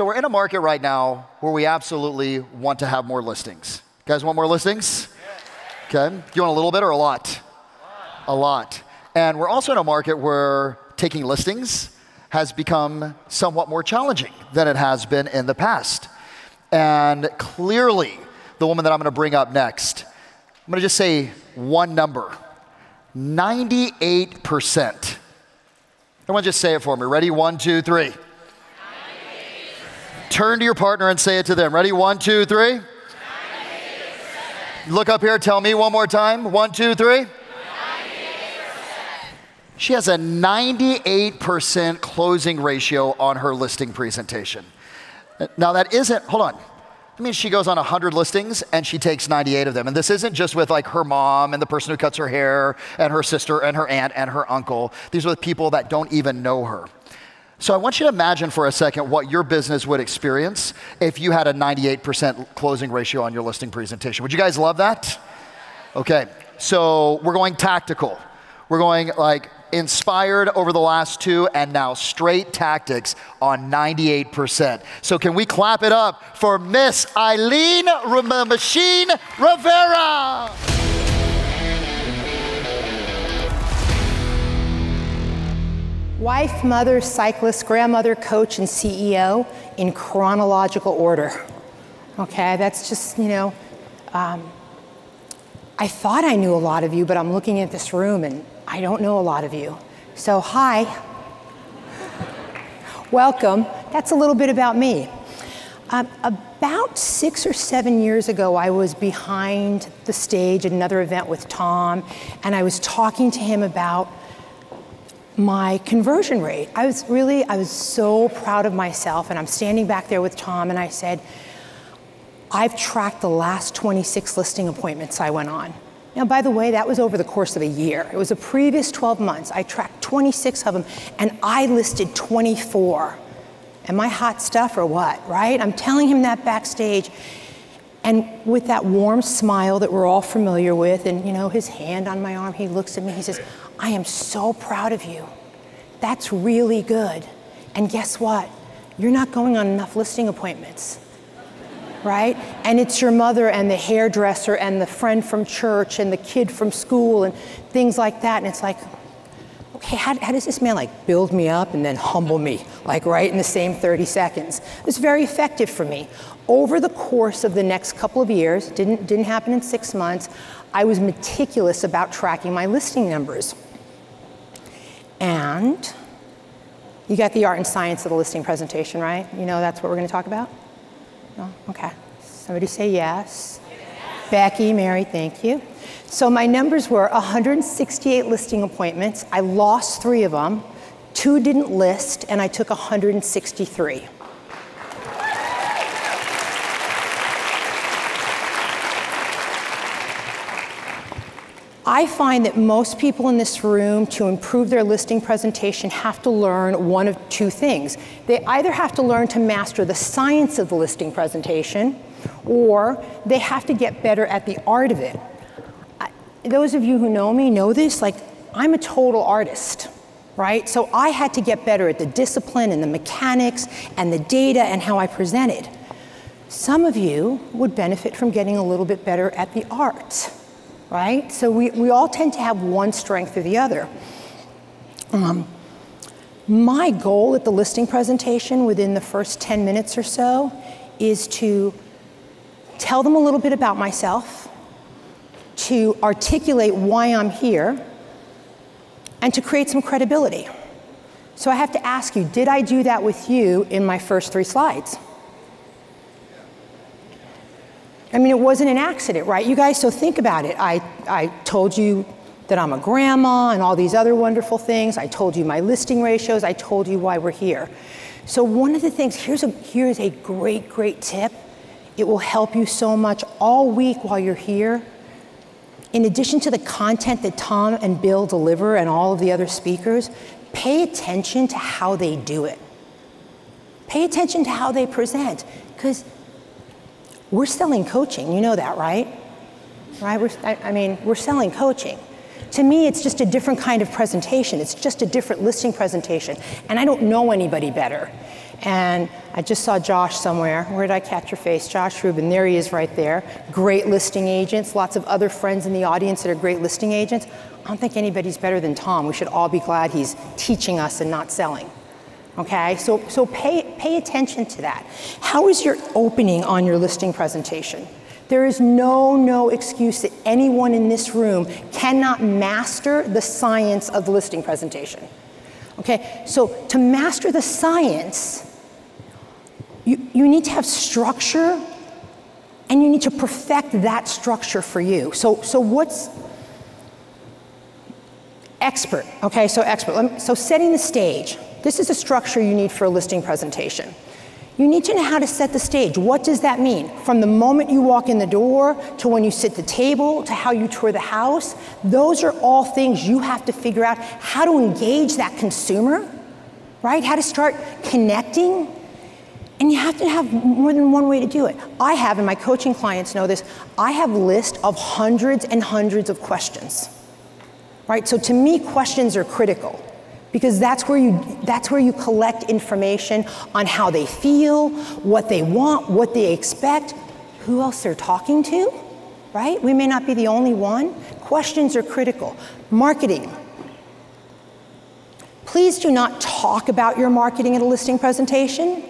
So we're in a market right now where we absolutely want to have more listings. You guys want more listings? Okay. You want a little bit or a lot? A lot. And we're also in a market where taking listings has become somewhat more challenging than it has been in the past. And clearly, the woman that I'm going to bring up next, I'm going to just say one number 98%. Everyone just say it for me. Ready? One, two, three. Turn to your partner and say it to them. Ready? One, two, three. Look up here. Tell me one more time. One, two, three. She has a 98% closing ratio on her listing presentation. Now, that isn't, hold on. I mean, she goes on 100 listings and she takes 98 of them. And this isn't just with like her mom and the person who cuts her hair and her sister and her aunt and her uncle. These are with people that don't even know her. So I want you to imagine for a second what your business would experience if you had a 98% closing ratio on your listing presentation. Would you guys love that? Okay, so we're going tactical. We're going like inspired over the last two, and now straight tactics on 98%. So, can we clap it up for Miss Eileen Machine Rivera? Wife, mother, cyclist, grandmother, coach, and CEO in chronological order. Okay, that's just, you know, um, I thought I knew a lot of you, but I'm looking at this room and I don't know a lot of you. So, hi. Welcome. That's a little bit about me. Um, about six or seven years ago, I was behind the stage at another event with Tom, and I was talking to him about my conversion rate. I was really, I was so proud of myself, and I'm standing back there with Tom, and I said, I've tracked the last 26 listing appointments I went on. Now, by the way, that was over the course of a year. It was the previous 12 months. I tracked 26 of them, and I listed 24. Am I hot stuff or what, right? I'm telling him that backstage. And with that warm smile that we're all familiar with, and you know, his hand on my arm, he looks at me, he says, I am so proud of you. That's really good. And guess what? You're not going on enough listing appointments right? And it's your mother and the hairdresser and the friend from church and the kid from school and things like that. And it's like, okay, how, how does this man like build me up and then humble me, like right in the same 30 seconds? It's very effective for me. Over the course of the next couple of years, didn't, didn't happen in six months, I was meticulous about tracking my listing numbers. And you got the art and science of the listing presentation, right? You know that's what we're going to talk about? No? Okay. Somebody say yes. yes. Becky, Mary, thank you. So my numbers were 168 listing appointments. I lost three of them. Two didn't list, and I took 163. I find that most people in this room, to improve their listing presentation, have to learn one of two things. They either have to learn to master the science of the listing presentation, or they have to get better at the art of it. I, those of you who know me know this, like, I'm a total artist, right? So I had to get better at the discipline and the mechanics and the data and how I presented. Some of you would benefit from getting a little bit better at the art right? So we, we all tend to have one strength or the other. Um, my goal at the listing presentation within the first 10 minutes or so is to tell them a little bit about myself, to articulate why I'm here, and to create some credibility. So I have to ask you, did I do that with you in my first three slides? I mean, it wasn't an accident, right? You guys, so think about it. I, I told you that I'm a grandma and all these other wonderful things. I told you my listing ratios. I told you why we're here. So one of the things, here's a, here's a great, great tip. It will help you so much all week while you're here. In addition to the content that Tom and Bill deliver and all of the other speakers, pay attention to how they do it. Pay attention to how they present, because we're selling coaching, you know that, right? Right? We're, I, I mean, we're selling coaching. To me, it's just a different kind of presentation. It's just a different listing presentation. And I don't know anybody better. And I just saw Josh somewhere. Where did I catch your face? Josh Rubin. There he is right there. Great listing agents. Lots of other friends in the audience that are great listing agents. I don't think anybody's better than Tom. We should all be glad he's teaching us and not selling. Okay, so, so pay, pay attention to that. How is your opening on your listing presentation? There is no, no excuse that anyone in this room cannot master the science of the listing presentation. Okay, so to master the science, you, you need to have structure and you need to perfect that structure for you. So, so what's expert? Okay, so expert. Me, so setting the stage. This is a structure you need for a listing presentation. You need to know how to set the stage. What does that mean? From the moment you walk in the door to when you sit the table to how you tour the house, those are all things you have to figure out how to engage that consumer, right? How to start connecting. And you have to have more than one way to do it. I have, and my coaching clients know this, I have a list of hundreds and hundreds of questions. Right? So to me, questions are critical because that's where you that's where you collect information on how they feel, what they want, what they expect, who else they're talking to, right? We may not be the only one. Questions are critical. Marketing. Please do not talk about your marketing at a listing presentation.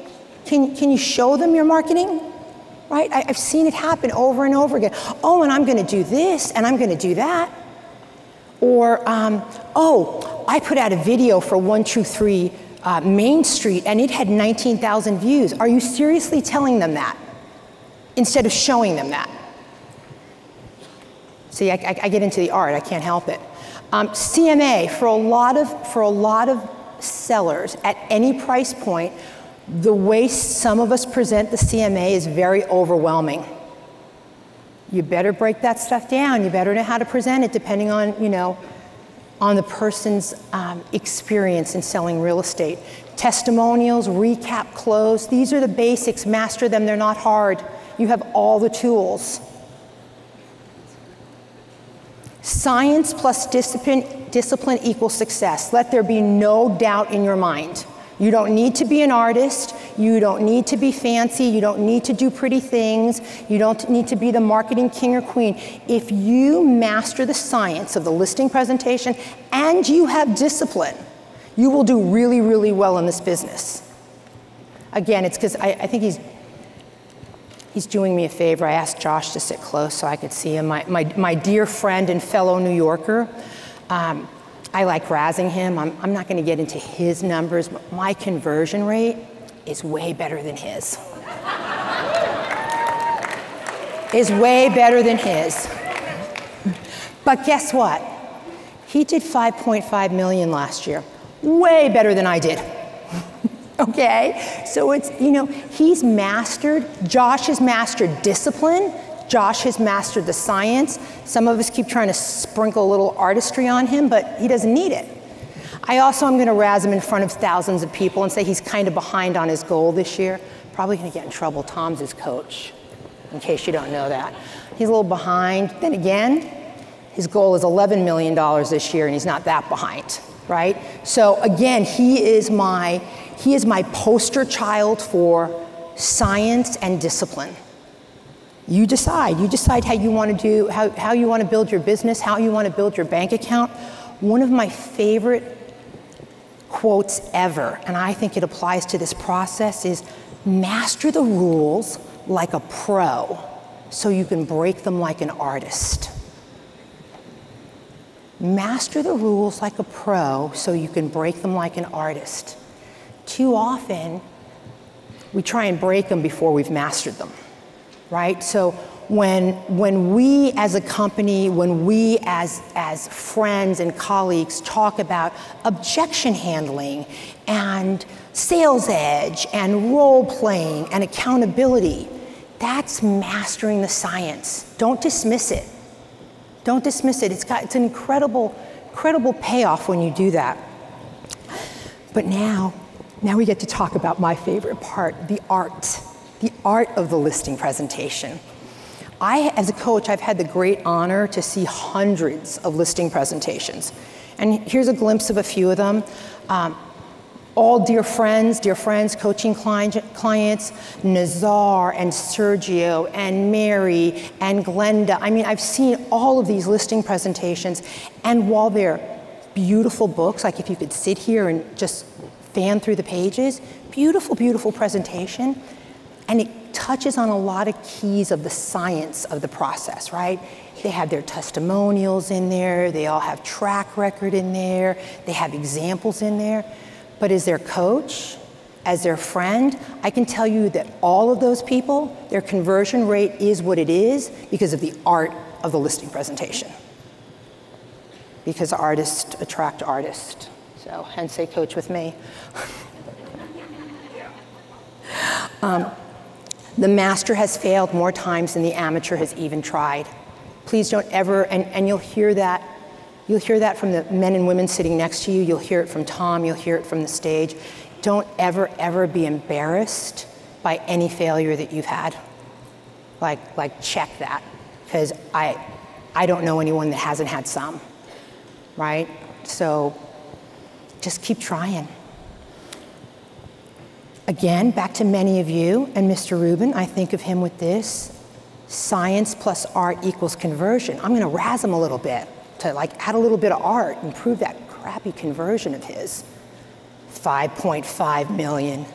Can, can you show them your marketing? Right? I, I've seen it happen over and over again. Oh, and I'm going to do this, and I'm going to do that. Or, um, oh, I put out a video for 123 uh, Main Street and it had 19,000 views. Are you seriously telling them that instead of showing them that? See, I, I, I get into the art, I can't help it. Um, CMA, for a, lot of, for a lot of sellers at any price point, the way some of us present the CMA is very overwhelming you better break that stuff down. You better know how to present it depending on, you know, on the person's um, experience in selling real estate. Testimonials, recap, close, these are the basics. Master them, they're not hard. You have all the tools. Science plus discipline, discipline equals success. Let there be no doubt in your mind. You don't need to be an artist. You don't need to be fancy. You don't need to do pretty things. You don't need to be the marketing king or queen. If you master the science of the listing presentation and you have discipline, you will do really, really well in this business. Again, it's because I, I, think he's, he's doing me a favor. I asked Josh to sit close so I could see him. My, my, my dear friend and fellow New Yorker. Um, I like razzing him. I'm, I'm not going to get into his numbers, but my conversion rate is way better than his. is way better than his. But guess what? He did 5.5 million last year. Way better than I did. okay? So it's, you know, he's mastered, Josh has mastered discipline, Josh has mastered the science. Some of us keep trying to sprinkle a little artistry on him, but he doesn't need it. I also am going to razz him in front of thousands of people and say he's kind of behind on his goal this year. Probably going to get in trouble. Tom's his coach, in case you don't know that. He's a little behind. Then again, his goal is $11 million this year, and he's not that behind, right? So again, he is my, he is my poster child for science and discipline. You decide. You decide how you want to do, how, how you want to build your business, how you want to build your bank account. One of my favorite quotes ever, and I think it applies to this process, is master the rules like a pro so you can break them like an artist. Master the rules like a pro so you can break them like an artist. Too often, we try and break them before we've mastered them right? So when, when we as a company, when we as, as friends and colleagues talk about objection handling and sales edge and role playing and accountability, that's mastering the science. Don't dismiss it. Don't dismiss it. It's got it's an incredible, incredible payoff when you do that. But now, now we get to talk about my favorite part, the art the art of the listing presentation. I, as a coach, I've had the great honor to see hundreds of listing presentations. And here's a glimpse of a few of them. Um, all dear friends, dear friends, coaching client, clients, Nazar and Sergio and Mary and Glenda. I mean, I've seen all of these listing presentations, and while they're beautiful books, like if you could sit here and just fan through the pages, beautiful, beautiful presentation, and it touches on a lot of keys of the science of the process, right? They have their testimonials in there, they all have track record in there, they have examples in there. But as their coach, as their friend, I can tell you that all of those people, their conversion rate is what it is because of the art of the listing presentation. Because artists attract artists. So, hence they coach with me. um, the master has failed more times than the amateur has even tried. Please don't ever, and, and you'll hear that You'll hear that from the men and women sitting next to you. You'll hear it from Tom. You'll hear it from the stage. Don't ever, ever be embarrassed by any failure that you've had. Like, like check that, because I, I don't know anyone that hasn't had some, right? So just keep trying. Again, back to many of you and Mr. Rubin, I think of him with this science plus art equals conversion. I'm going to razz him a little bit to like add a little bit of art, and prove that crappy conversion of his. 5.5 million.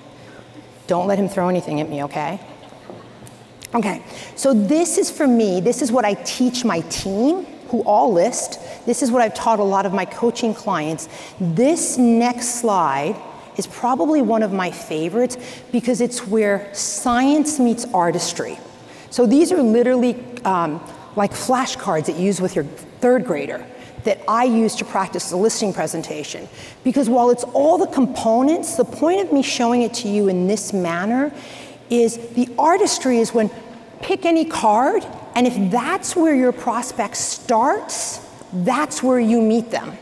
Don't let him throw anything at me, okay? Okay, so this is for me, this is what I teach my team, who all list. This is what I've taught a lot of my coaching clients. This next slide is probably one of my favorites because it's where science meets artistry. So these are literally um, like flashcards that you use with your third grader that I use to practice the listing presentation. Because while it's all the components, the point of me showing it to you in this manner is the artistry is when pick any card, and if that's where your prospect starts, that's where you meet them.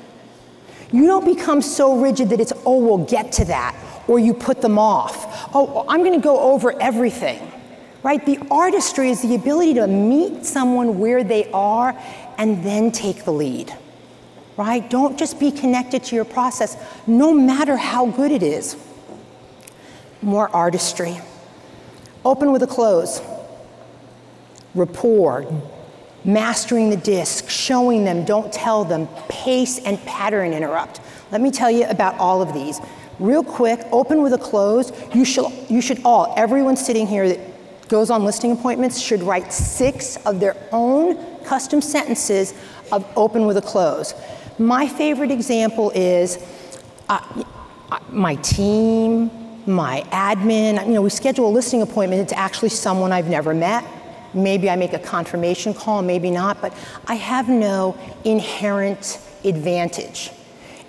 You don't become so rigid that it's, oh, we'll get to that, or you put them off. Oh, I'm gonna go over everything right? The artistry is the ability to meet someone where they are and then take the lead, right? Don't just be connected to your process, no matter how good it is. More artistry. Open with a close. Rapport, mastering the disc, showing them, don't tell them, pace and pattern interrupt. Let me tell you about all of these. Real quick, open with a close. You should, you should all, everyone sitting here that goes on listing appointments should write six of their own custom sentences of open with a close. My favorite example is uh, uh, my team, my admin, you know, we schedule a listing appointment, it's actually someone I've never met. Maybe I make a confirmation call, maybe not, but I have no inherent advantage.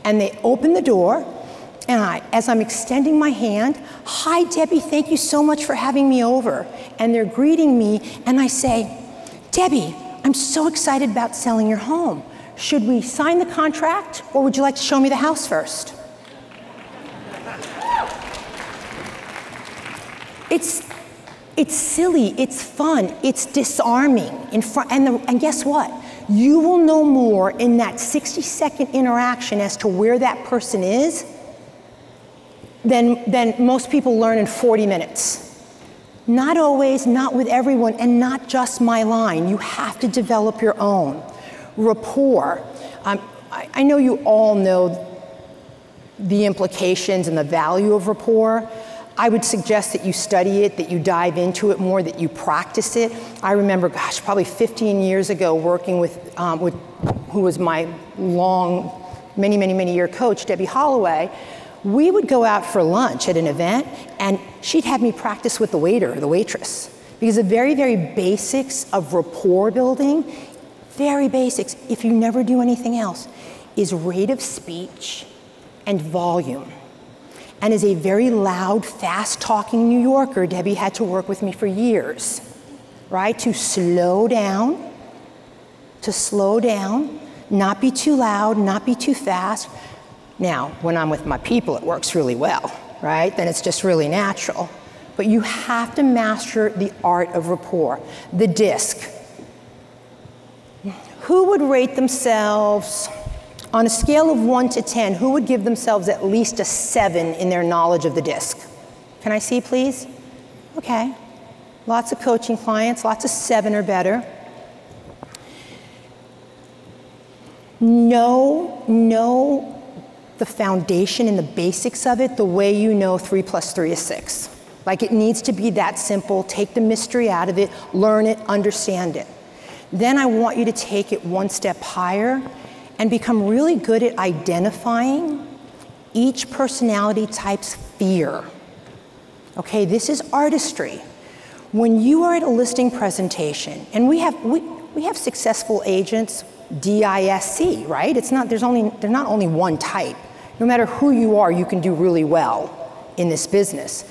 And they open the door, and I, as I'm extending my hand, hi, Debbie, thank you so much for having me over. And they're greeting me, and I say, Debbie, I'm so excited about selling your home. Should we sign the contract, or would you like to show me the house first? It's, it's silly, it's fun, it's disarming. In and, the, and guess what? You will know more in that 60 second interaction as to where that person is than, than most people learn in 40 minutes. Not always, not with everyone, and not just my line. You have to develop your own. Rapport. Um, I, I know you all know the implications and the value of rapport. I would suggest that you study it, that you dive into it more, that you practice it. I remember, gosh, probably 15 years ago, working with, um, with who was my long, many, many, many year coach, Debbie Holloway we would go out for lunch at an event and she'd have me practice with the waiter or the waitress because the very, very basics of rapport building, very basics, if you never do anything else, is rate of speech and volume. And as a very loud, fast talking New Yorker, Debbie had to work with me for years, right? To slow down, to slow down, not be too loud, not be too fast, now, when I'm with my people, it works really well, right? Then it's just really natural. But you have to master the art of rapport. The disc. Who would rate themselves On a scale of one to 10, who would give themselves at least a seven in their knowledge of the disc? Can I see, please? Okay. Lots of coaching clients, lots of seven or better. Know, know the foundation and the basics of it the way you know three plus three is six. Like it needs to be that simple. Take the mystery out of it, learn it, understand it. Then I want you to take it one step higher and become really good at identifying each personality type's fear. Okay, this is artistry. When you are at a listing presentation, and we have, we, we have successful agents, DISC, right? It's not, there's, only, they're not only one type. No matter who you are, you can do really well in this business.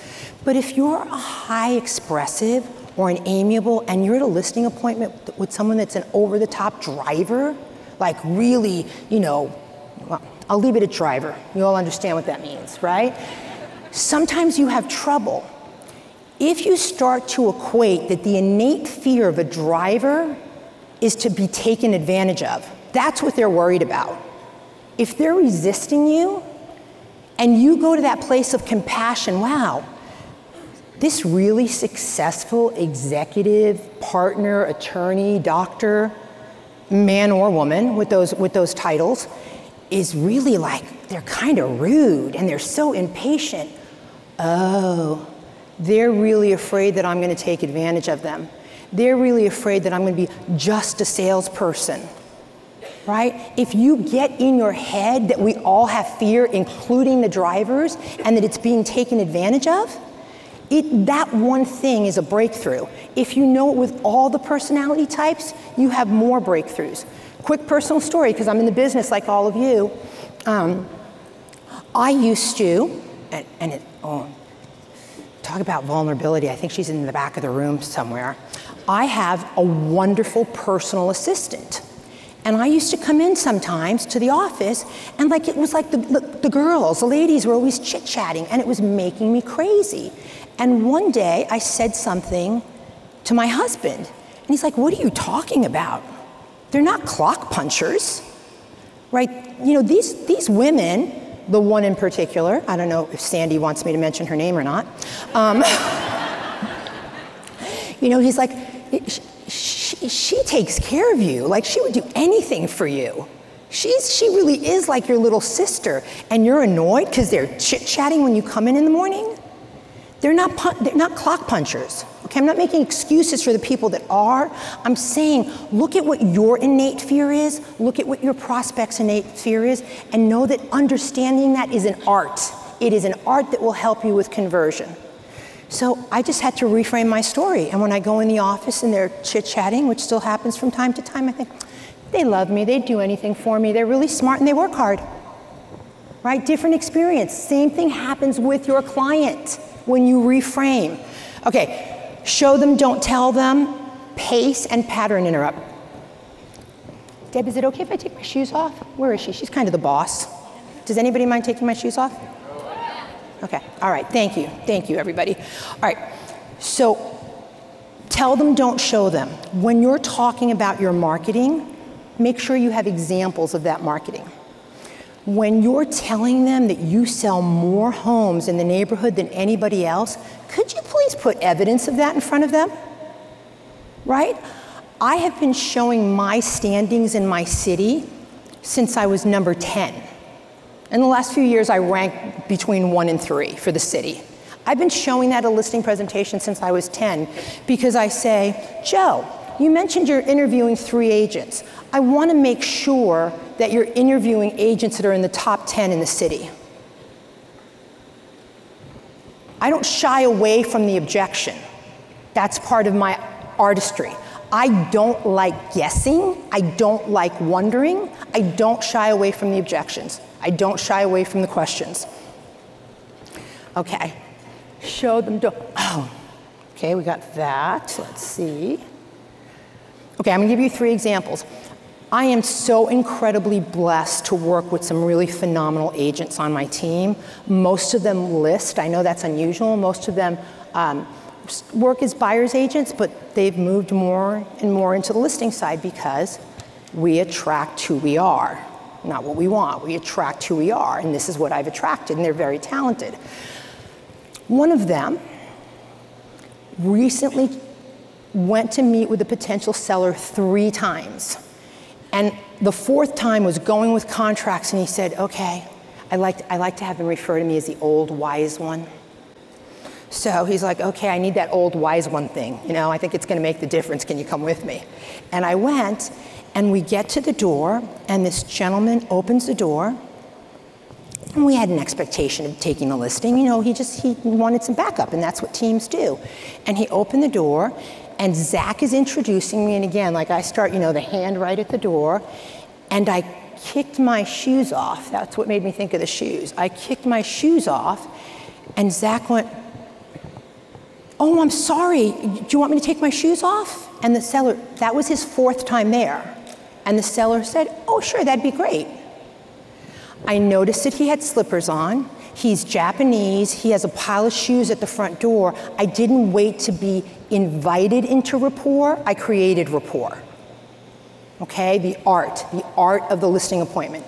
But if you're a high expressive or an amiable and you're at a listing appointment with someone that's an over the top driver, like really, you know, I'll leave it at driver. You all understand what that means, right? Sometimes you have trouble. If you start to equate that the innate fear of a driver is to be taken advantage of, that's what they're worried about. If they're resisting you and you go to that place of compassion, wow, this really successful executive, partner, attorney, doctor, man or woman with those, with those titles is really like, they're kind of rude and they're so impatient. Oh, they're really afraid that I'm going to take advantage of them. They're really afraid that I'm going to be just a salesperson. Right? If you get in your head that we all have fear, including the drivers, and that it's being taken advantage of, it, that one thing is a breakthrough. If you know it with all the personality types, you have more breakthroughs. Quick personal story, because I'm in the business like all of you. Um, I used to, and, and it, oh, talk about vulnerability. I think she's in the back of the room somewhere. I have a wonderful personal assistant. And I used to come in sometimes to the office, and like it was like the, the, the girls, the ladies were always chit chatting, and it was making me crazy. And one day I said something to my husband, and he's like, What are you talking about? They're not clock punchers, right? You know, these, these women, the one in particular, I don't know if Sandy wants me to mention her name or not. Um, you know, he's like, she, she takes care of you. Like, she would do anything for you. She's, she really is like your little sister. And you're annoyed because they're chit chatting when you come in in the morning? They're not, they're not clock punchers. Okay, I'm not making excuses for the people that are. I'm saying, look at what your innate fear is, look at what your prospect's innate fear is, and know that understanding that is an art. It is an art that will help you with conversion. So I just had to reframe my story. And when I go in the office and they're chit chatting, which still happens from time to time, I think, they love me, they do anything for me, they're really smart, and they work hard. Right? Different experience. Same thing happens with your client when you reframe. Okay, show them, don't tell them, pace and pattern interrupt. Deb, is it okay if I take my shoes off? Where is she? She's kind of the boss. Does anybody mind taking my shoes off? Okay, all right, thank you. Thank you, everybody. All right, so tell them, don't show them. When you're talking about your marketing, make sure you have examples of that marketing when you're telling them that you sell more homes in the neighborhood than anybody else, could you please put evidence of that in front of them? Right? I have been showing my standings in my city since I was number 10. In the last few years, I ranked between one and three for the city. I've been showing that a listing presentation since I was 10 because I say, Joe, you mentioned you're interviewing three agents. I want to make sure that you're interviewing agents that are in the top 10 in the city. I don't shy away from the objection. That's part of my artistry. I don't like guessing. I don't like wondering. I don't shy away from the objections. I don't shy away from the questions. Okay, show them. Do- oh, okay, we got that. Let's see. Okay, I'm gonna give you three examples. I am so incredibly blessed to work with some really phenomenal agents on my team. Most of them list, I know that's unusual, most of them um, work as buyer's agents, but they've moved more and more into the listing side because we attract who we are. not what we want. We attract who we are, and this is what I've attracted, and they're very talented. One of them recently went to meet with a potential seller three times. And the fourth time was going with contracts, and he said, Okay, I like, I like to have him refer to me as the old wise one. So he's like, okay, I need that old wise one thing. You know, I think it's going to make the difference. Can you come with me? And I went, and we get to the door, and this gentleman opens the door. And we had an expectation of taking a listing. You know, he just he wanted some backup, and that's what teams do. And he opened the door, and Zach is introducing me. And again, like I start, you know, the hand right at the door, and I kicked my shoes off. That's what made me think of the shoes. I kicked my shoes off, and Zach went, Oh, I'm sorry. Do you want me to take my shoes off? And the seller, that was his fourth time there. And the seller said, Oh, sure, that'd be great. I noticed that he had slippers on. He's Japanese. He has a pile of shoes at the front door. I didn't wait to be invited into rapport, I created rapport. Okay, the art, the art of the listing appointment.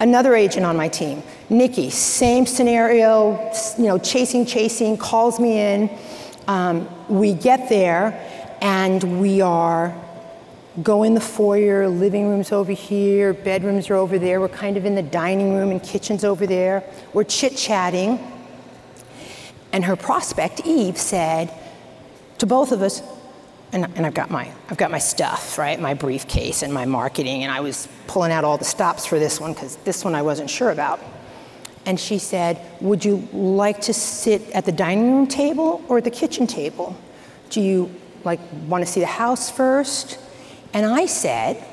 Another agent on my team, Nikki, same scenario, you know, chasing, chasing, calls me in. Um, we get there and we are go in the foyer, living room's over here, bedrooms are over there. We're kind of in the dining room and kitchen's over there. We're chit chatting. And her prospect, Eve, said to both of us, and, and, I've got my I've got my stuff, right? My briefcase and my marketing, and I was pulling out all the stops for this one because this one I wasn't sure about. And she said, Would you like to sit at the dining room table or the kitchen table? Do you like want to see the house first? And I said,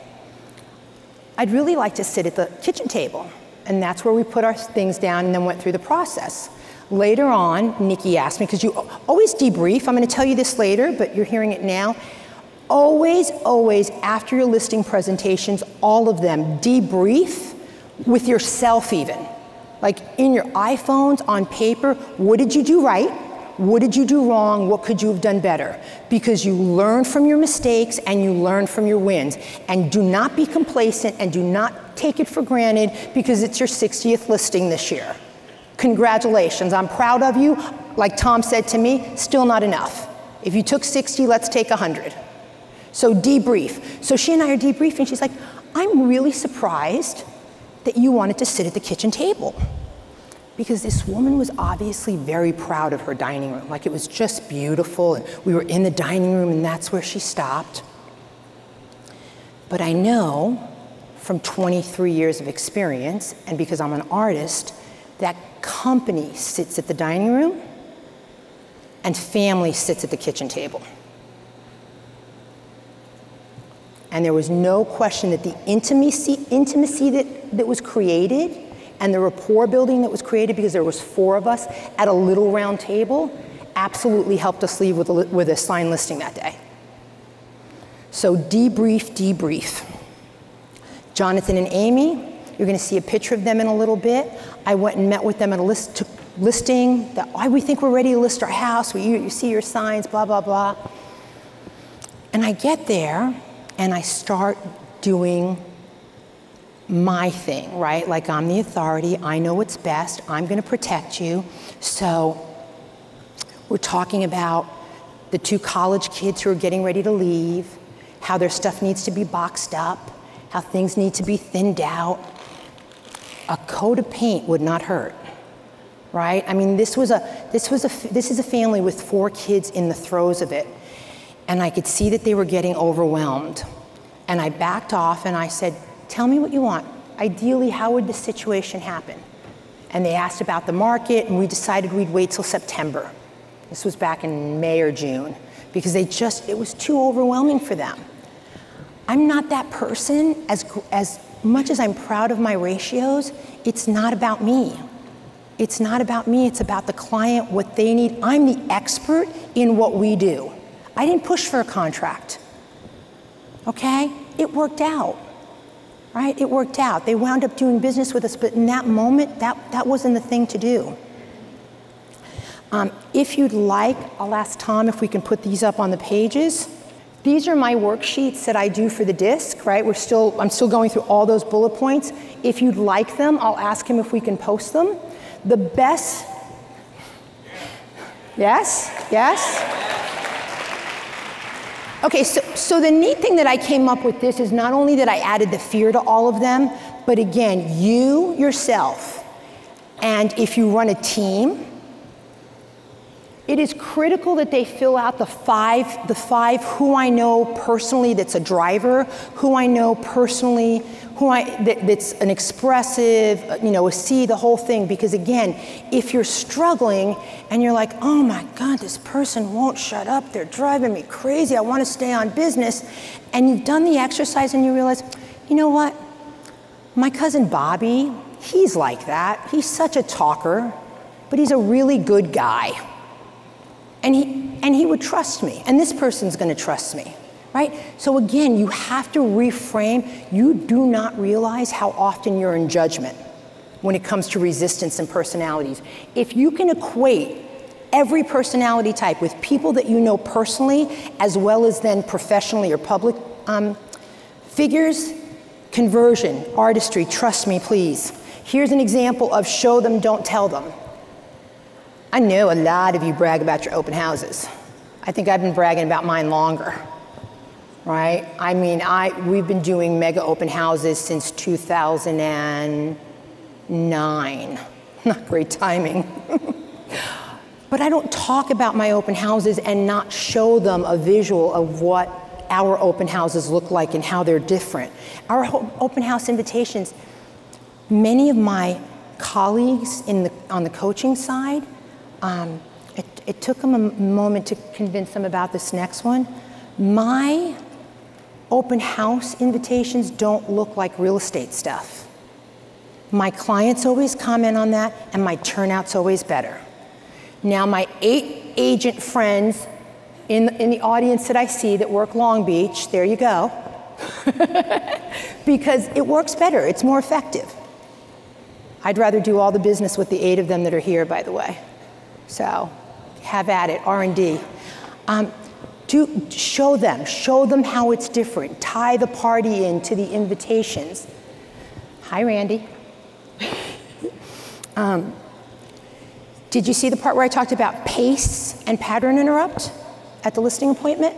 I'd really like to sit at the kitchen table. And that's where we put our things down and then went through the process. Later on, Nikki asked me, because you always debrief, I'm going to tell you this later, but you're hearing it now. Always, always, after your listing presentations, all of them, debrief with yourself even. Like in your iPhones, on paper, what did you do right? What did you do wrong? What could you have done better? Because you learn from your mistakes and you learn from your wins. And do not be complacent and do not take it for granted because it's your 60th listing this year. Congratulations, I'm proud of you. Like Tom said to me, still not enough. If you took 60, let's take 100. So debrief. So she and I are debriefing. She's like, I'm really surprised that you wanted to sit at the kitchen table. Because this woman was obviously very proud of her dining room. Like it was just beautiful. And we were in the dining room, and that's where she stopped. But I know from 23 years of experience, and because I'm an artist, that company sits at the dining room and family sits at the kitchen table. And there was no question that the intimacy, intimacy that, that was created and the rapport building that was created because there was four of us at a little round table absolutely helped us leave with a, with a signed listing that day. So debrief, debrief. Jonathan and Amy, you're going to see a picture of them in a little bit. I went and met with them at a list to, listing that oh, we think we're ready to list our house. We, you, you see your signs, blah, blah, blah. And I get there and I start doing my thing, right? Like I'm the authority, I know what's best, I'm gonna protect you. So we're talking about the two college kids who are getting ready to leave, how their stuff needs to be boxed up, how things need to be thinned out. A coat of paint would not hurt, right? I mean, this was a, this was a, this is a family with four kids in the throes of it and I could see that they were getting overwhelmed. And I backed off and I said, Tell me what you want. Ideally, how would the situation happen? And they asked about the market, and we decided we'd wait till September. This was back in May or June, because they just, it was too overwhelming for them. I'm not that person. As, as much as I'm proud of my ratios, it's not about me. It's not about me, it's about the client, what they need. I'm the expert in what we do. I didn't push for a contract. Okay? It worked out. Right? It worked out. They wound up doing business with us, but in that moment, that, that wasn't the thing to do. Um, if you'd like, I'll ask Tom if we can put these up on the pages. These are my worksheets that I do for the disc, right? We're still, I'm still going through all those bullet points. If you'd like them, I'll ask him if we can post them. The best, yes, yes. Okay, so, so the neat thing that I came up with this is not only that I added the fear to all of them, but again, you yourself, and if you run a team, it is critical that they fill out the five, the five who I know personally that's a driver, who I know personally, who I, that, that's an expressive, you know, a C, the whole thing. Because again, if you're struggling and you're like, oh my God, this person won't shut up, they're driving me crazy, I want to stay on business, and you've done the exercise and you realize, you know what? My cousin Bobby, he's like that. He's such a talker, but he's a really good guy. And he, and he would trust me, and this person's gonna trust me, right? So again, you have to reframe. You do not realize how often you're in judgment when it comes to resistance and personalities. If you can equate every personality type with people that you know personally, as well as then professionally or public um, figures, conversion, artistry, trust me, please. Here's an example of show them, don't tell them. I know a lot of you brag about your open houses. I think I've been bragging about mine longer, right? I mean, I, we've been doing mega open houses since 2009. Not great timing. but I don't talk about my open houses and not show them a visual of what our open houses look like and how they're different. Our open house invitations, many of my colleagues in the, on the coaching side um, it, it took them a moment to convince them about this next one. My open house invitations don't look like real estate stuff. My clients always comment on that, and my turnout's always better. Now, my eight agent friends in, in the audience that I see that work Long Beach, there you go, because it works better, it's more effective. I'd rather do all the business with the eight of them that are here, by the way. So have at it, R&D. Um, do, show them, show them how it's different. Tie the party into the invitations. Hi, Randy. um, did you see the part where I talked about pace and pattern interrupt at the listing appointment?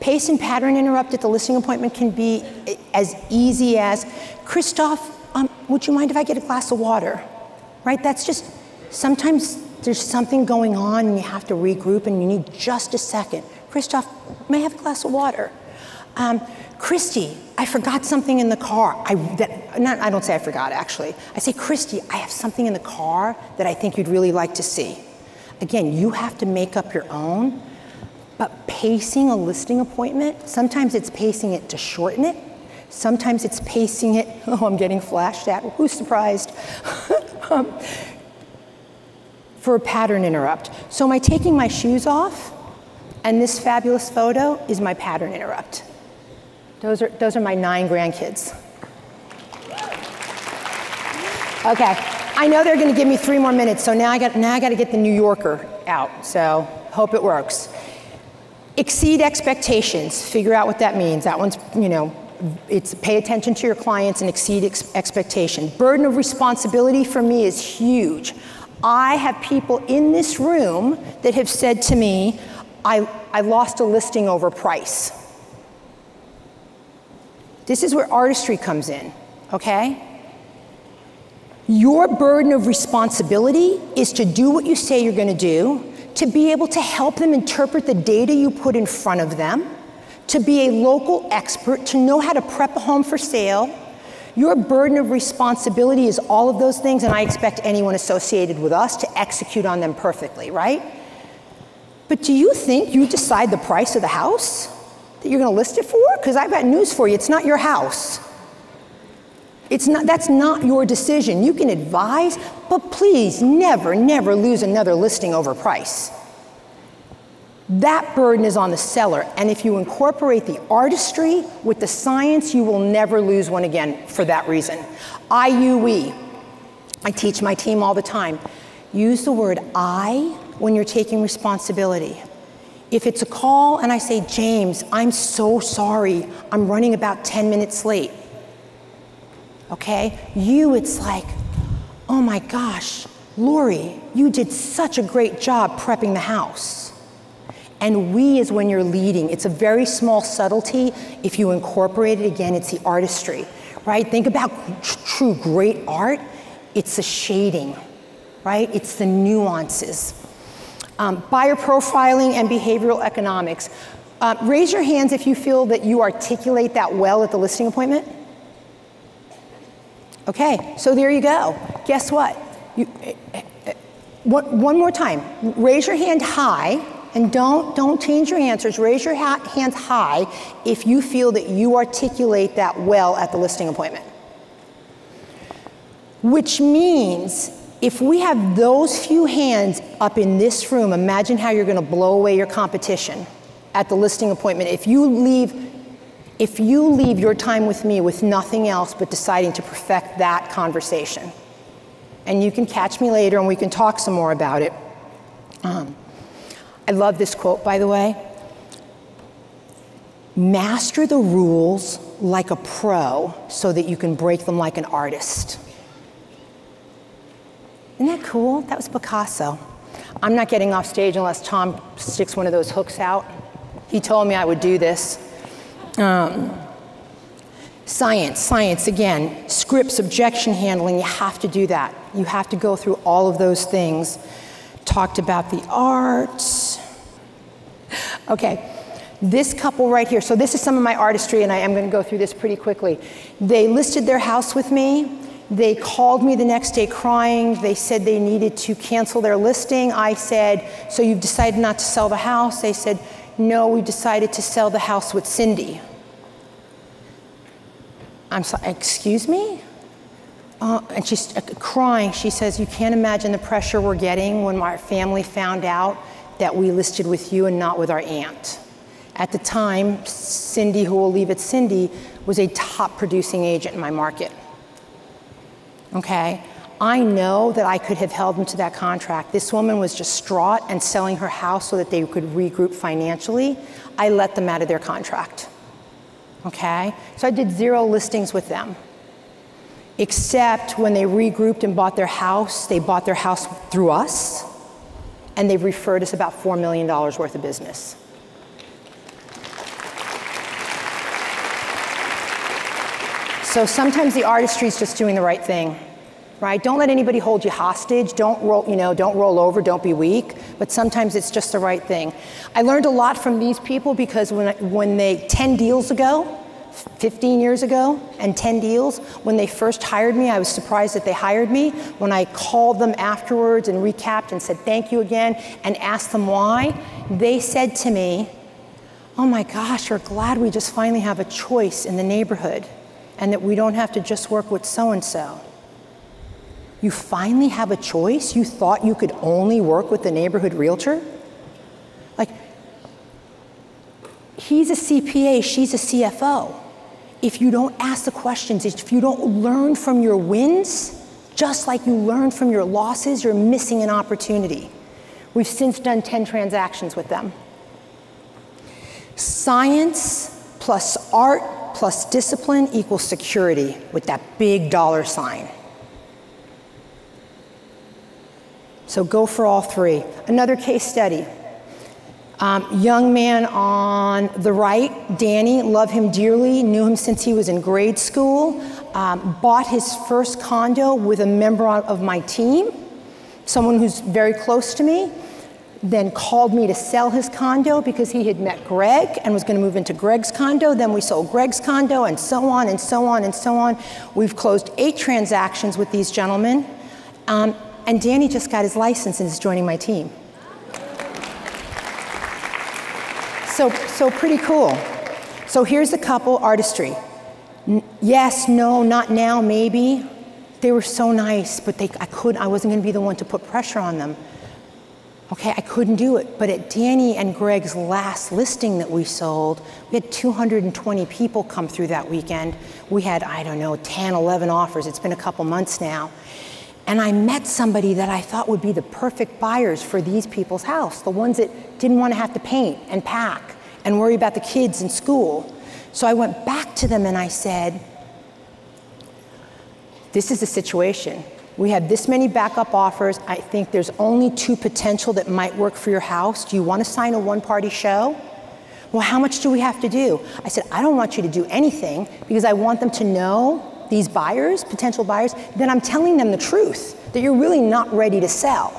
Pace and pattern interrupt at the listing appointment can be as easy as, Christoph, um, would you mind if I get a glass of water? Right? That's just, sometimes there's something going on and you have to regroup and you need just a second. Christoph, may I have a glass of water? Um, Christy, I forgot something in the car. I, that, not, I don't say I forgot, actually. I say, Christy, I have something in the car that I think you'd really like to see. Again, you have to make up your own, but pacing a listing appointment, sometimes it's pacing it to shorten it, sometimes it's pacing it, oh, I'm getting flashed at, who's surprised? um, for a pattern interrupt. So am I taking my shoes off? And this fabulous photo is my pattern interrupt. Those are, those are my nine grandkids. Okay, I know they're gonna give me three more minutes, so now I got, now I got to get the New Yorker out, so hope it works. Exceed expectations, figure out what that means. That one's, you know, it's pay attention to your clients and exceed ex expectation. Burden of responsibility for me is huge. I have people in this room that have said to me, I, I lost a listing over price. This is where artistry comes in, okay? Your burden of responsibility is to do what you say you're gonna do, to be able to help them interpret the data you put in front of them, to be a local expert, to know how to prep a home for sale, your burden of responsibility is all of those things, and I expect anyone associated with us to execute on them perfectly, right? But do you think you decide the price of the house that you're going to list it for? Because I've got news for you it's not your house. It's not, that's not your decision. You can advise, but please never, never lose another listing over price. That burden is on the seller. And if you incorporate the artistry with the science, you will never lose one again for that reason. IUE. I teach my team all the time. Use the word I when you're taking responsibility. If it's a call and I say, James, I'm so sorry, I'm running about 10 minutes late. Okay? You, it's like, oh my gosh, Lori, you did such a great job prepping the house. And we is when you're leading. It's a very small subtlety. If you incorporate it again, it's the artistry, right? Think about true great art. It's the shading, right? It's the nuances. Um, buyer profiling and behavioral economics. Uh, raise your hands if you feel that you articulate that well at the listing appointment. Okay, so there you go. Guess what? You, uh, uh, one more time. Raise your hand high and don't, don't change your answers. Raise your ha- hands high if you feel that you articulate that well at the listing appointment. Which means if we have those few hands up in this room, imagine how you're going to blow away your competition at the listing appointment. If you leave if you leave your time with me with nothing else but deciding to perfect that conversation, and you can catch me later and we can talk some more about it. Um, I love this quote, by the way. Master the rules like a pro so that you can break them like an artist. Isn't that cool? That was Picasso. I'm not getting off stage unless Tom sticks one of those hooks out. He told me I would do this. Um, science, science again, scripts, objection handling, you have to do that. You have to go through all of those things. Talked about the arts. Okay, this couple right here. So, this is some of my artistry, and I am going to go through this pretty quickly. They listed their house with me. They called me the next day crying. They said they needed to cancel their listing. I said, So you've decided not to sell the house? They said, No, we decided to sell the house with Cindy. I'm sorry, excuse me? Uh, and she's uh, crying. She says, You can't imagine the pressure we're getting when our family found out that we listed with you and not with our aunt. At the time, Cindy, who will leave it Cindy, was a top producing agent in my market okay? I know that I could have held them to that contract. This woman was distraught and selling her house so that they could regroup financially. I let them out of their contract, okay? So I did zero listings with them. Except when they regrouped and bought their house, they bought their house through us, and they've referred us about $4 million worth of business. So sometimes the artistry is just doing the right thing, right? Don't let anybody hold you hostage. Don't roll, you know, don't roll over. Don't be weak. But sometimes it's just the right thing. I learned a lot from these people because when when they 10 deals ago, 15 years ago, and 10 deals, when they first hired me, I was surprised that they hired me. When I called them afterwards and recapped and said thank you again and asked them why, they said to me, "Oh my gosh, we're glad we just finally have a choice in the neighborhood." and that we don't have to just work with so and so. You finally have a choice? You thought you could only work with the neighborhood realtor? Like, he's a CPA, she's a CFO. If you don't ask the questions, if you don't learn from your wins, just like you learn from your losses, you're missing an opportunity. We've since done 10 transactions with them. Science plus art plus discipline equals security with that big dollar sign. So go for all three. Another case study. Um, young man on the right, Danny, love him dearly, knew him since he was in grade school, um, bought his first condo with a member of my team, someone who's very close to me then called me to sell his condo because he had met Greg and was going to move into Greg's condo. Then we sold Greg's condo and so on and so on and so on. We've closed eight transactions with these gentlemen. Um, and Danny just got his license and is joining my team. So, so pretty cool. So here's the couple artistry. N- yes, no, not now, maybe. They were so nice, but they, I could I wasn't going to be the one to put pressure on them. Okay, I couldn't do it. But at Danny and Greg's last listing that we sold, we had 220 people come through that weekend. We had, I don't know, 10, 11 offers. It's been a couple months now. And I met somebody that I thought would be the perfect buyers for these people's house, the ones that didn't want to have to paint and pack and worry about the kids in school. So I went back to them and I said, This is the situation. We have this many backup offers. I think there's only two potential that might work for your house. Do you want to sign a one party show? Well, how much do we have to do? I said, I don't want you to do anything because I want them to know, these buyers, potential buyers, then I'm telling them the truth, that you're really not ready to sell.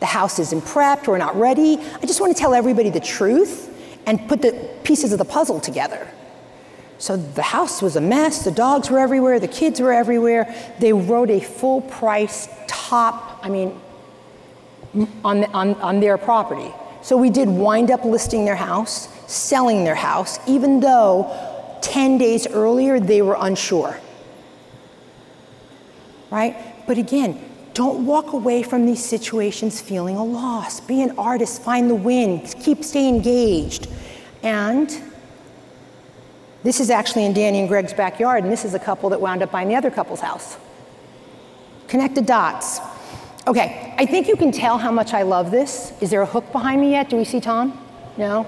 The house isn't prepped, we're not ready. I just want to tell everybody the truth and put the pieces of the puzzle together. So the house was a mess, the dogs were everywhere, the kids were everywhere. They wrote a full price top, I mean, on, on, on their property. So we did wind up listing their house, selling their house, even though 10 days earlier they were unsure. Right? But again, don't walk away from these situations feeling a loss. Be an artist, find the win, keep staying engaged. And this is actually in Danny and Greg's backyard, and this is a couple that wound up buying the other couple's house. Connect the dots. Okay, I think you can tell how much I love this. Is there a hook behind me yet? Do we see Tom? No?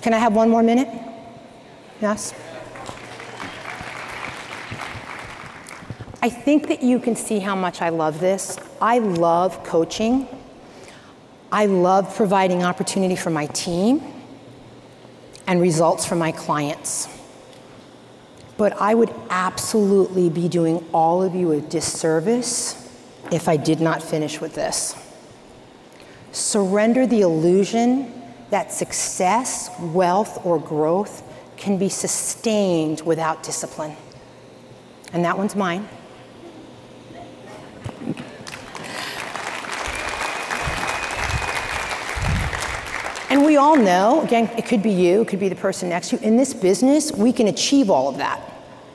Can I have one more minute? Yes? I think that you can see how much I love this. I love coaching. I love providing opportunity for my team and results for my clients. But I would absolutely be doing all of you a disservice if I did not finish with this. Surrender the illusion that success, wealth, or growth can be sustained without discipline. And that one's mine. And we all know, again, it could be you, it could be the person next to you. In this business, we can achieve all of that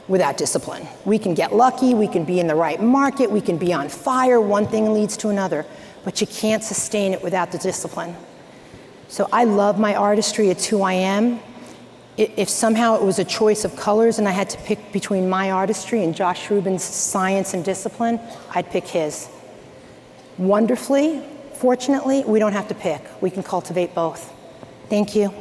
without discipline. We can get lucky, we can be in the right market, we can be on fire, one thing leads to another, but you can't sustain it without the discipline. So I love my artistry, it's who I am. If somehow it was a choice of colors and I had to pick between my artistry and Josh Rubin's science and discipline, I'd pick his. Wonderfully, Fortunately, we don't have to pick. We can cultivate both. Thank you.